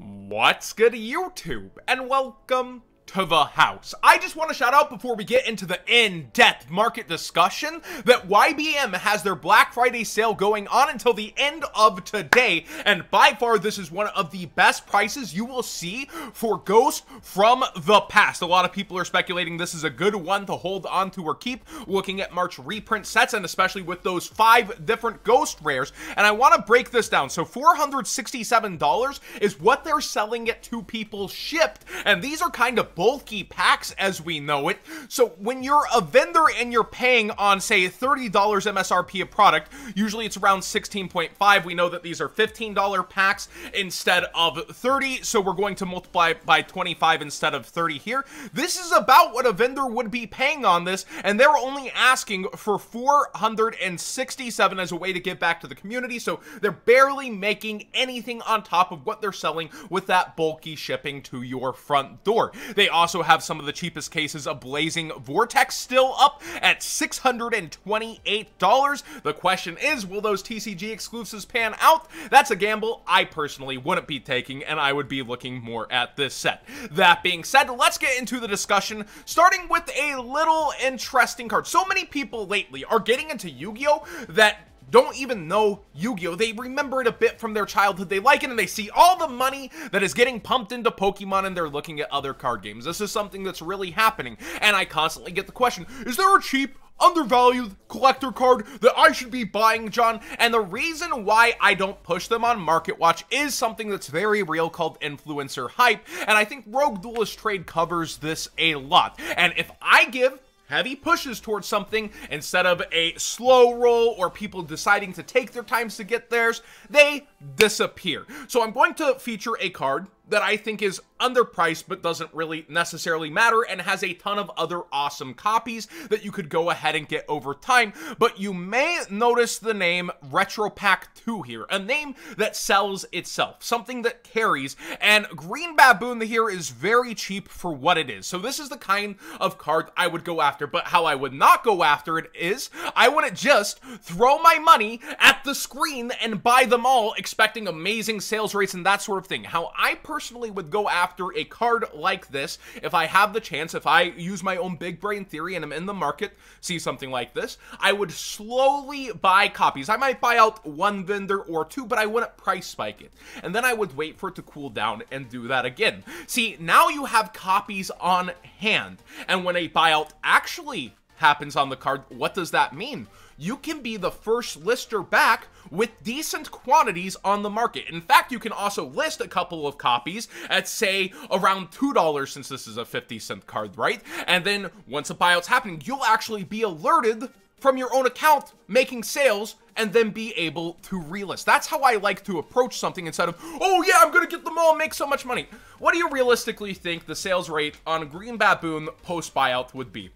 What's good YouTube? And welcome to the house. I just want to shout out before we get into the in-depth market discussion that YBM has their Black Friday sale going on until the end of today, and by far this is one of the best prices you will see for Ghost from the past. A lot of people are speculating this is a good one to hold on to or keep, looking at March reprint sets, and especially with those five different Ghost rares, and I want to break this down. So $467 is what they're selling it to people shipped, and these are kind of bulky packs as we know it. So when you're a vendor and you're paying on, say, $30 MSRP a product, usually it's around 16.5. We know that these are $15 packs instead of 30, so we're going to multiply by 25 instead of 30 here. This is about what a vendor would be paying on this, and they're only asking for 467 as a way to give back to the community, so they're barely making anything on top of what they're selling with that bulky shipping to your front door. They also have some of the cheapest cases of Blazing Vortex still up at $628. The question is, will those TCG exclusives pan out? That's a gamble I personally wouldn't be taking, and I would be looking more at this set. That being said, let's get into the discussion, starting with a little interesting card. So many people lately are getting into Yu-Gi-Oh! that don't even know Yu-Gi-Oh! They remember it a bit from their childhood. They like it and they see all the money that is getting pumped into Pokemon and they're looking at other card games. This is something that's really happening. And I constantly get the question, is there a cheap undervalued collector card that I should be buying, John. And the reason why I don't push them on Market Watch is something that's very real called influencer hype. And I think Rogue Duelist Trade covers this a lot. And if I give heavy pushes towards something instead of a slow roll or people deciding to take their times to get theirs, they disappear. So I'm going to feature a card that I think is underpriced but doesn't really necessarily matter and has a ton of other awesome copies that you could go ahead and get over time. But you may notice the name Retro Pack 2 here, a name that sells itself, something that carries, and Green Baboon here is very cheap for what it is. So this is the kind of card I would go after, but how I would not go after it is I wouldn't just throw my money at the screen and buy them all expecting amazing sales rates and that sort of thing. How I personally personally would go after a card like this if I have the chance, if I use my own big brain theory and I'm in the market, see something like this, I would slowly buy copies. I might buy out one vendor or two, but I wouldn't price spike it. And then I would wait for it to cool down and do that again. See, now you have copies on hand. And when a buyout actually happens on the card, what does that mean? You can be the first lister back with decent quantities on the market. In fact, you can also list a couple of copies at, say, around $2 since this is a 50 cent card, right? And then once a buyout's happening, you'll actually be alerted from your own account making sales and then be able to relist. That's how I like to approach something instead of, oh yeah, I'm gonna get them all make so much money. What do you realistically think the sales rate on Green Baboon post buyout would be?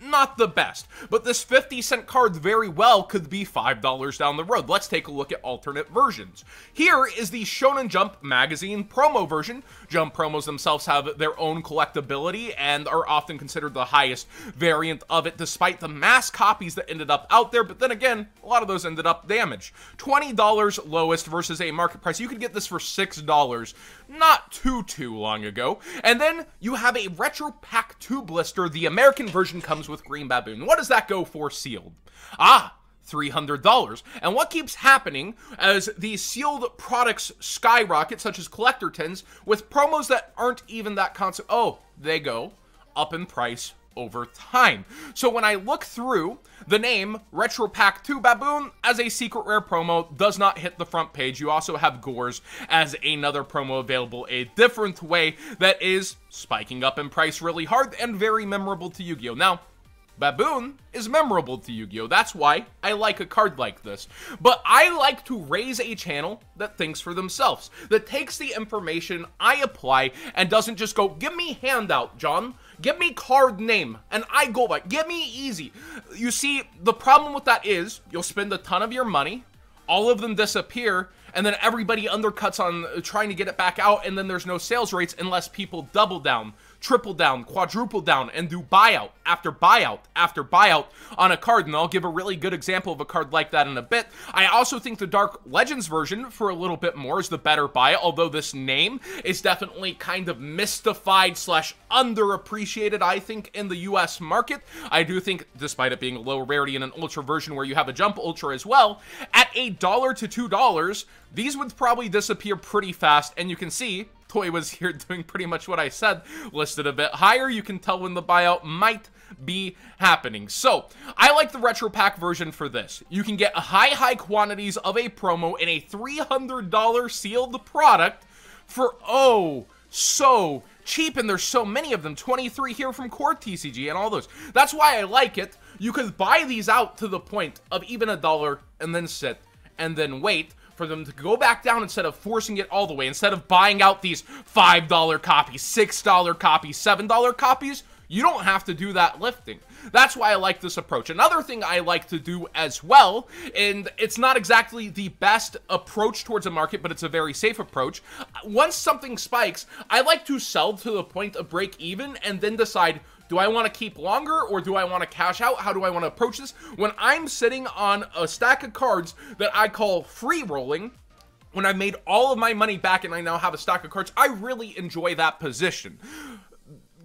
Not the best, but this 50 cent card very well could be $5 down the road. Let's take a look at alternate versions. Here is the Shonen Jump magazine promo version. Jump promos themselves have their own collectability and are often considered the highest variant of it despite the mass copies that ended up out there, but then again, a lot of those ended up damaged. $20 lowest versus a market price. You could get this for $6 not too, too long ago. And then you have a Retro Pack 2 blister. The American version comes with Green Baboon. What does that go for sealed? Ah, $300. And what keeps happening as these sealed products skyrocket, such as collector tins, with promos that aren't even that constant. Oh, they go up in price over time. So when I look through, the name Retro Pack 2 Baboon as a secret rare promo does not hit the front page. You also have Gorz as another promo available a different way that is spiking up in price really hard and very memorable to Yu-Gi-Oh! Now, Baboon is memorable to Yu-Gi-Oh! That's why I like a card like this. But I like to raise a channel that thinks for themselves, that takes the information I apply and doesn't just go, give me handout, John. Give me card name, and I go by. Give me easy. You see, the problem with that is you'll spend a ton of your money, all of them disappear, and then everybody undercuts on trying to get it back out, and then there's no sales rates unless people double down triple down, quadruple down, and do buyout after buyout after buyout on a card. And I'll give a really good example of a card like that in a bit. I also think the Dark Legends version for a little bit more is the better buy, although this name is definitely kind of mystified slash underappreciated, I think, in the US market. I do think, despite it being a low rarity in an Ultra version where you have a Jump Ultra as well, at a dollar to two dollars, these would probably disappear pretty fast, and you can see Toy was here doing pretty much what I said, listed a bit higher. You can tell when the buyout might be happening. So, I like the Retro Pack version for this. You can get high, high quantities of a promo in a $300 sealed product for, oh, so cheap, and there's so many of them. 23 here from Core TCG and all those. That's why I like it. You could buy these out to the point of even a dollar and then sit and then wait for them to go back down instead of forcing it all the way. Instead of buying out these $5 copies, $6 copies, $7 copies, you don't have to do that lifting. That's why I like this approach. Another thing I like to do as well, and it's not exactly the best approach towards a market, but it's a very safe approach. Once something spikes, I like to sell to the point of break even and then decide do I want to keep longer or do I want to cash out? How do I want to approach this? When I'm sitting on a stack of cards that I call free rolling, when I've made all of my money back and I now have a stack of cards, I really enjoy that position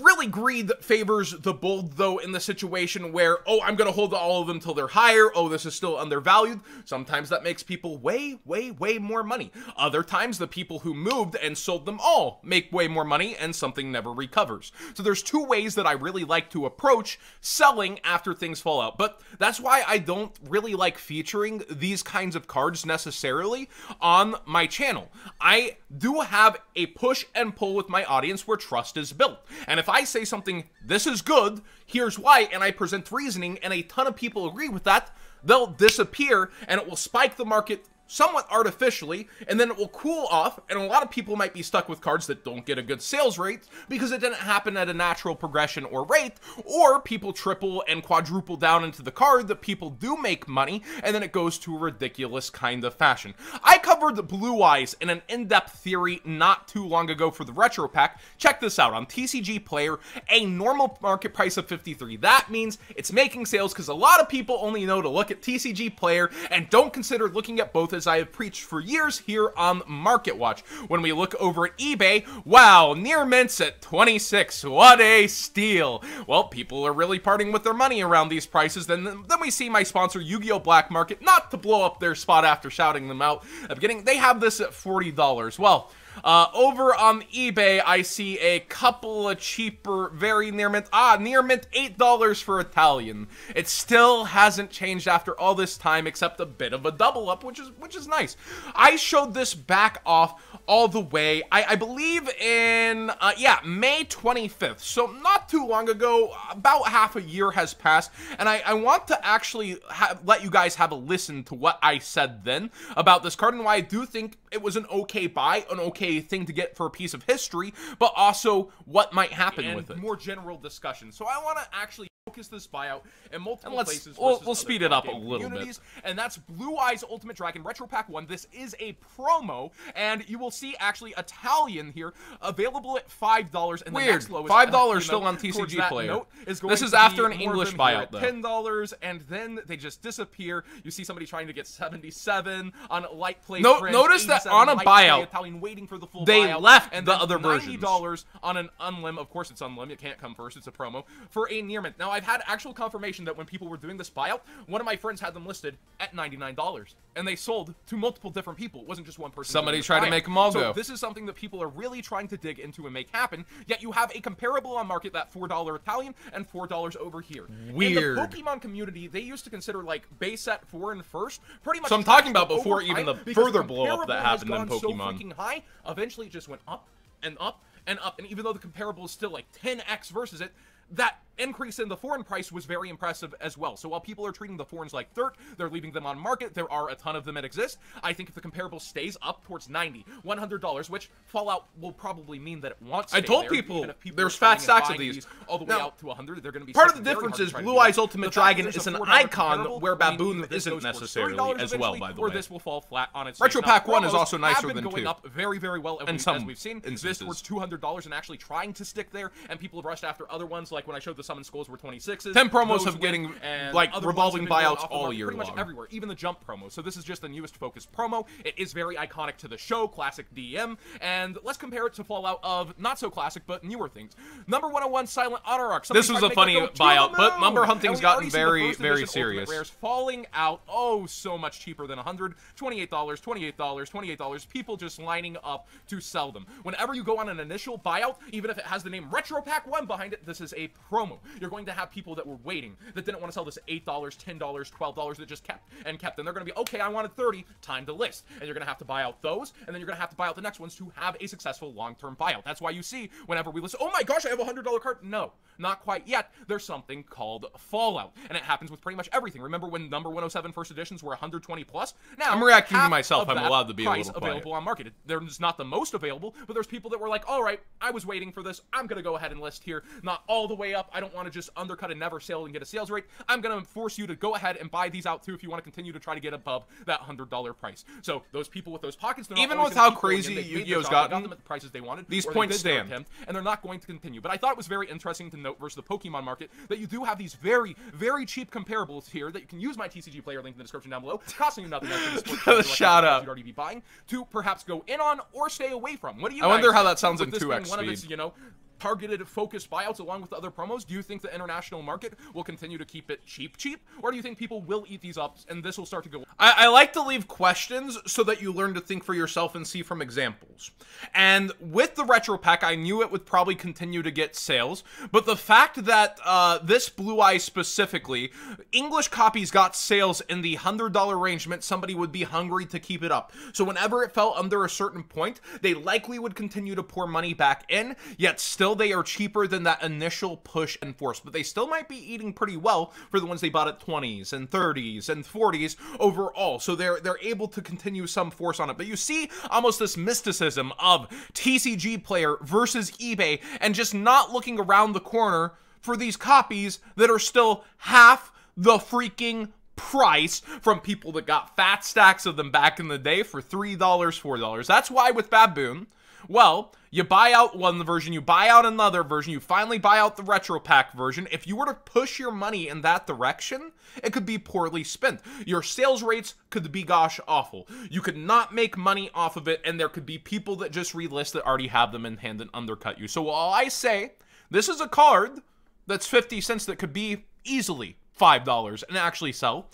really greed favors the bold though in the situation where oh i'm gonna hold all of them till they're higher. Oh this is still undervalued. Sometimes that makes people way way way more money. Other times the people who moved and sold them all make way more money and something never recovers. So there's two ways that i really like to approach selling after things fall out. But that's why i don't really like featuring these kinds of cards necessarily on my channel. I do have a push and pull with my audience where trust is built. And if if I say something, this is good, here's why, and I present reasoning, and a ton of people agree with that, they'll disappear, and it will spike the market somewhat artificially, and then it will cool off, and a lot of people might be stuck with cards that don't get a good sales rate because it didn't happen at a natural progression or rate, or people triple and quadruple down into the card that people do make money, and then it goes to a ridiculous kind of fashion. I covered the Blue Eyes in an in-depth theory not too long ago for the Retro Pack. Check this out, on TCG Player, a normal market price of 53. That means it's making sales because a lot of people only know to look at TCG Player and don't consider looking at both as I have preached for years here on Market Watch. When we look over at eBay, wow, near mints at 26. What a steal. Well, people are really parting with their money around these prices. Then, then we see my sponsor, Yu-Gi-Oh! Black Market, not to blow up their spot after shouting them out at the beginning. They have this at $40. Well, uh, over on eBay, I see a couple of cheaper, very near mint. Ah, near mint, $8 for Italian. It still hasn't changed after all this time, except a bit of a double up, which is which is nice. I showed this back off all the way, I, I believe in, uh, yeah, May 25th. So not too long ago, about half a year has passed, and I, I want to actually let you guys have a listen to what I said then about this card and why I do think it was an okay buy, an okay thing to get for a piece of history, but also what might happen and with it. more general discussion. So I want to actually focus this buyout in multiple and places. We'll, we'll speed it up a little bit. And that's Blue Eyes Ultimate Dragon Retro Pack 1. This is a promo, and you will see actually Italian here available at $5. And Weird. $5 still on TCG Player. Is this is after an English buyout, though. $10, and then they just disappear. You see somebody trying to get 77 on light play. No, notice that on a buyout, Italian waiting for the full they buyout, left and the other versions. $90 on an unlim. Of course, it's unlim. It can't come first. It's a promo for a near mint. Now, I've had actual confirmation that when people were doing this buyout, one of my friends had them listed at $99, and they sold to multiple different people. It wasn't just one person. Somebody tried buyout. to make them all so go. this is something that people are really trying to dig into and make happen, yet you have a comparable on market, that $4 Italian and $4 over here. Weird. In the Pokemon community, they used to consider, like, base set 4 and first pretty much... So I'm talking about before even the further blow up that happened in Pokemon. so freaking high, eventually it just went up and up and up, and even though the comparable is still like 10x versus it, that increase in the foreign price was very impressive as well. So while people are treating the thorns like dirt, they're leaving them on market. There are a ton of them that exist. I think if the comparable stays up towards 90, 100 dollars, which Fallout will probably mean that it wants. I told there, people, people there's fat stacks of these, these all the way now, out to 100. They're going to be part of the difference is Blue Eyes Ultimate Dragon is an icon where Baboon isn't necessarily as well. By the way, or this will fall flat on its. Retro Pack One is also nicer than 2. going up very very well and some as we've seen. Instances. This towards 200 dollars and actually trying to stick there, and people have rushed after other ones like when I showed the Summoned Skulls were 26s. 10 promos have getting like revolving buyouts all year pretty much everywhere, even the jump promo. So this is just the newest focused promo. It is very iconic to the show, classic DM, and let's compare it to Fallout of not so classic but newer things. Number 101 Silent Honor ARK. Somebody this was a funny buyout, but number hunting's gotten very very serious. Rares falling out oh so much cheaper than 100, $28, $28, $28. People just lining up to sell them. Whenever you go on an initial buyout, even if it has the name Retro Pack 1 behind it, this is a promo. You're going to have people that were waiting, that didn't want to sell this $8, $10, $12 that just kept and kept. And they're going to be, okay, I wanted 30, time to list. And you're going to have to buy out those, and then you're going to have to buy out the next ones to have a successful long-term buyout. That's why you see whenever we list, oh my gosh, I have a $100 card. No, not quite yet. There's something called Fallout, and it happens with pretty much everything. Remember when number 107 first editions were 120 plus? Now, I'm reacting to myself. I'm allowed to be a little available on market. There's not the most available, but there's people that were like, all right, I was waiting for this. I'm going to go ahead and list here. Not all the way up. I don't want to just undercut and never sale and get a sales rate. I'm going to force you to go ahead and buy these out too if you want to continue to try to get above that $100 price. So those people with those pockets, even with how crazy Yu-Gi-Oh's gotten, got them at the prices they wanted. These points stand, and they're not going to continue. But I thought it was very interesting to note versus the Pokemon market that you do have these very, very cheap comparables here that you can use my TCG player link in the description down below, costing you nothing. Shout out. You'd already be buying to perhaps go in on or stay away from. What do you? I wonder how that sounds in two X speed. One of its, you know, targeted focused buyouts along with the other promos? Do you think the international market will continue to keep it cheap cheap? Or do you think people will eat these up and this will start to go I, I, like to leave questions so that you learn to think for yourself and see from examples. And with the retro pack, I knew it would probably continue to get sales, but the fact that uh, this Blue Eye specifically, English copies got sales in the $100 range meant somebody would be hungry to keep it up. So whenever it fell under a certain point, they likely would continue to pour money back in, yet still they are cheaper than that initial push and force, but they still might be eating pretty well for the ones they bought at 20s and 30s and 40s overall. So they're they're able to continue some force on it. But you see almost this mysticism of TCG player versus eBay and just not looking around the corner for these copies that are still half the freaking price from people that got fat stacks of them back in the day for $3, $4. That's why with Baboon, well, you buy out one version, you buy out another version, you finally buy out the retro pack version. If you were to push your money in that direction, it could be poorly spent. Your sales rates could be gosh awful. You could not make money off of it, and there could be people that just relist that already have them in hand and undercut you. So while I say this is a card that's 50 cents that could be easily $5 and actually sell,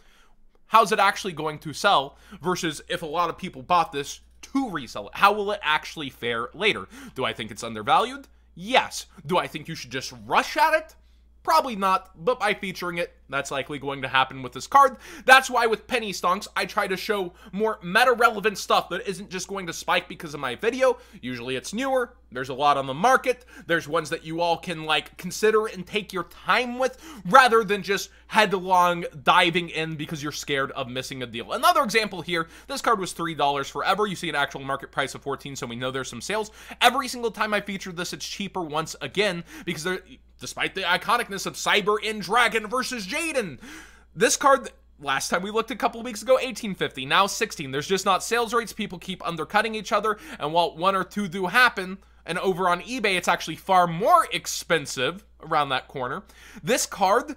how's it actually going to sell versus if a lot of people bought this to resell it? How will it actually fare later? Do I think it's undervalued? Yes. Do I think you should just rush at it? Probably not, but by featuring it, that's likely going to happen with this card. That's why with Penny Stonks, I try to show more meta-relevant stuff that isn't just going to spike because of my video. Usually it's newer, there's a lot on the market, there's ones that you all can like consider and take your time with, rather than just headlong diving in because you're scared of missing a deal. Another example here, this card was $3 forever. You see an actual market price of 14 so we know there's some sales. Every single time I feature this, it's cheaper once again because there despite the iconicness of Cyber End Dragon versus Jaden. This card, last time we looked a couple weeks ago, 1850, now 16. There's just not sales rates. People keep undercutting each other, and while one or two do happen, and over on eBay, it's actually far more expensive around that corner. This card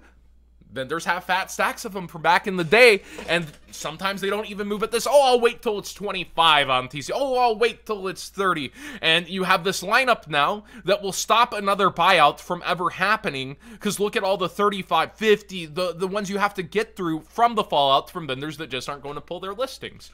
vendors have fat stacks of them from back in the day, and sometimes they don't even move at this. Oh, I'll wait till it's 25 on TC. Oh, I'll wait till it's 30. And you have this lineup now that will stop another buyout from ever happening, because look at all the 35, 50, the, the ones you have to get through from the fallout from vendors that just aren't going to pull their listings.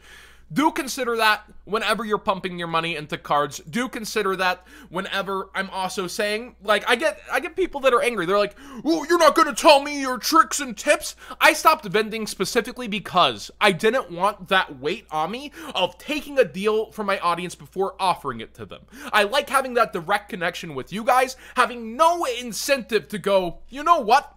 Do consider that whenever you're pumping your money into cards. Do consider that whenever I'm also saying, like, I get I get people that are angry. They're like, "Oh, you're not gonna tell me your tricks and tips." I stopped vending specifically because I didn't want that weight on me of taking a deal from my audience before offering it to them. I like having that direct connection with you guys, having no incentive to go, you know what?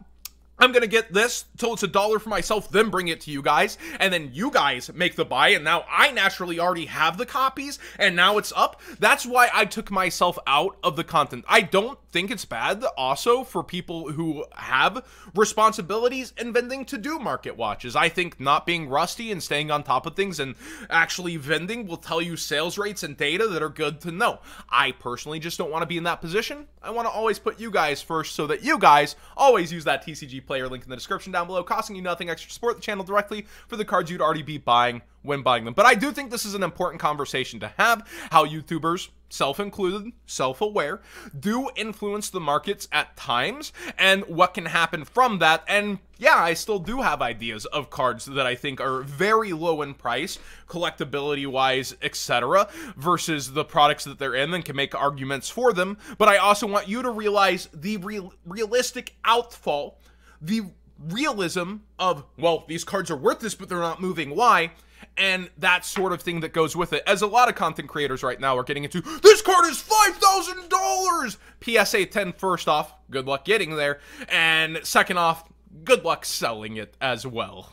I'm gonna get this till it's a dollar for myself, then bring it to you guys, and then you guys make the buy, and now I naturally already have the copies, and now it's up. That's why I took myself out of the content. I don't think it's bad also for people who have responsibilities in vending to do market watches. I think not being rusty and staying on top of things and actually vending will tell you sales rates and data that are good to know. I personally just don't want to be in that position. I want to always put you guys first so that you guys always use that TCG player link in the description down below, costing you nothing extra. Support the channel directly for the cards you'd already be buying when buying them. But I do think this is an important conversation to have how YouTubers, self included, self aware, do influence the markets at times and what can happen from that. And yeah, I still do have ideas of cards that I think are very low in price, collectability wise, etc., versus the products that they're in and can make arguments for them. But I also want you to realize the real, realistic outfall, the realism of, well, these cards are worth this, but they're not moving. Why? and that sort of thing that goes with it. As a lot of content creators right now are getting into, this card is $5,000! PSA 10 first off, good luck getting there, and second off, good luck selling it as well.